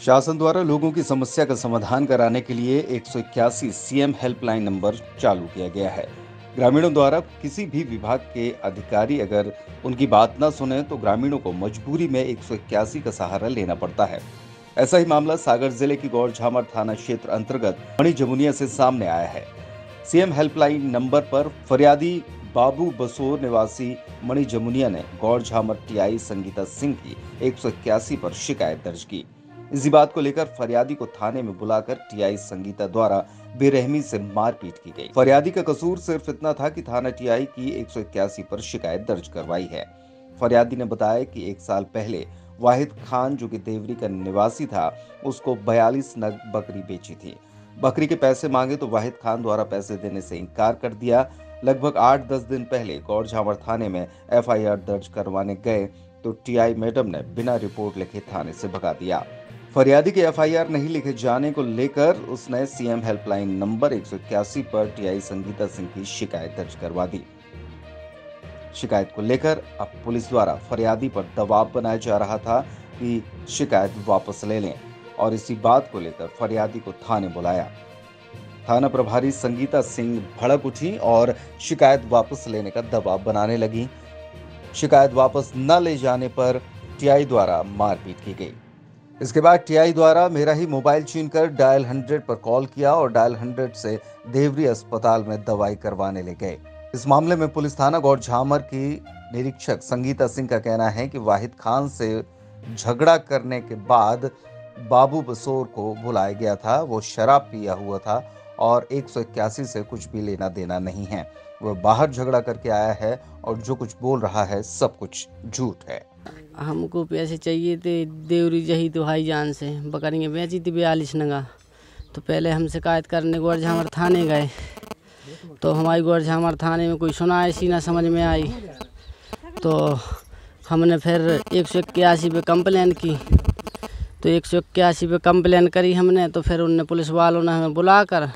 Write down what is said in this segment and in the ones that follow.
शासन द्वारा लोगों की समस्या का समाधान कराने के लिए एक सौ इक्यासी सीएम हेल्पलाइन नंबर चालू किया गया है। ग्रामीणों द्वारा किसी भी विभाग के अधिकारी अगर उनकी बात न सुने तो ग्रामीणों को मजबूरी में एक सौ इक्यासी का सहारा लेना पड़ता है। ऐसा ही मामला सागर ज़िले की गौर झामर थाना क्षेत्र अंतर्गत मणि जमुनिया से सामने आया है। सीएम हेल्पलाइन नंबर पर फरियादी बाबू बसोर निवासी मणि जमुनिया ने गौर झामर टीआई संगीता सिंह की एक सौ इक्यासी पर शिकायत दर्ज की। इसी बात को लेकर फरियादी को थाने में बुलाकर टीआई संगीता द्वारा बेरहमी से मारपीट की गई। फरियादी का कसूर सिर्फ़ इतना था कि थाना टीआई की एक पर शिकायत दर्ज करवाई है। फरियादी ने बताया कि एक साल पहले वाहिद खान, जो कि देवरी का निवासी था, उसको 42 नग बकरी बेची थी। बकरी के पैसे मांगे तो वाहिद खान द्वारा पैसे देने से इनकार कर दिया। लगभग आठ दस दिन पहले गौर झावर थाने में एफआईआर दर्ज करवाने गए तो टीआई मैडम ने बिना रिपोर्ट लिखे थाने से भगा दिया। फरियादी के एफआईआर नहीं लिखे जाने को लेकर उसने सीएम हेल्पलाइन नंबर एक सौ इक्यासी पर टीआई संगीता सिंह की शिकायत दर्ज करवा दी। शिकायत को लेकर अब पुलिस द्वारा फरियादी पर दबाव बनाया जा रहा था कि शिकायत वापस ले लें और इसी बात को लेकर फरियादी को थाने बुलाया। थाना प्रभारी संगीता सिंह भड़क उठी और शिकायत वापस लेने का दबाव बनाने लगी। शिकायत वापस न ले जाने पर टीआई द्वारा मारपीट की गई। इसके बाद टीआई द्वारा मेरा ही मोबाइल छीनकर डायल हंड्रेड पर कॉल किया और डायल हंड्रेड से देवरी अस्पताल में दवाई करवाने ले गए। इस मामले में पुलिस थाना गौर झामर की निरीक्षक संगीता सिंह का कहना है कि वाहिद खान से झगड़ा करने के बाद बाबू बसोर को बुलाया गया था, वो शराब पिया हुआ था और एक सौ इक्यासी से कुछ भी लेना देना नहीं है। वह बाहर झगड़ा करके आया है और जो कुछ बोल रहा है सब कुछ झूठ है। हमको पैसे चाहिए थे, देवरी जही तो भाई जान से। बकरियाँ बेची थी बयालीस नगा। तो पहले हम शिकायत करने गोर झामर थाने गए। तो हमारी गोर झामर थाने में कोई सुना ऐसी ना समझ में आई। तो हमने फिर एक सौ इक्यासी पे कंप्लेन की। तो एक सौ इक्यासी पे कंप्लेन करी हमने तो फिर उनने पुलिस वालों ने हमें बुलाकर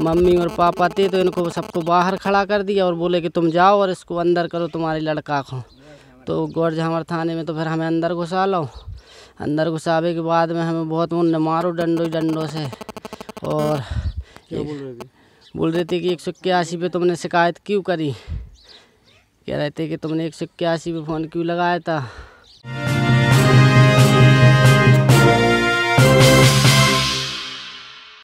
मम्मी और पापा थे तो इनको सबको बाहर खड़ा कर दिया और बोले कि तुम जाओ और इसको अंदर करो, तुम्हारे लड़का को। तो गौर हमारे थाने में तो फिर हमें अंदर घुसा लो अंदर घुसावे के बाद में हमें बहुत उनने मारो डंडो डंडों से। और बोल रहे थे कि एक सौ इक्यासी पे तुमने शिकायत क्यों करी? कह रहे थे कि तुमने एक सौ इक्यासी पे फ़ोन क्यों लगाया था?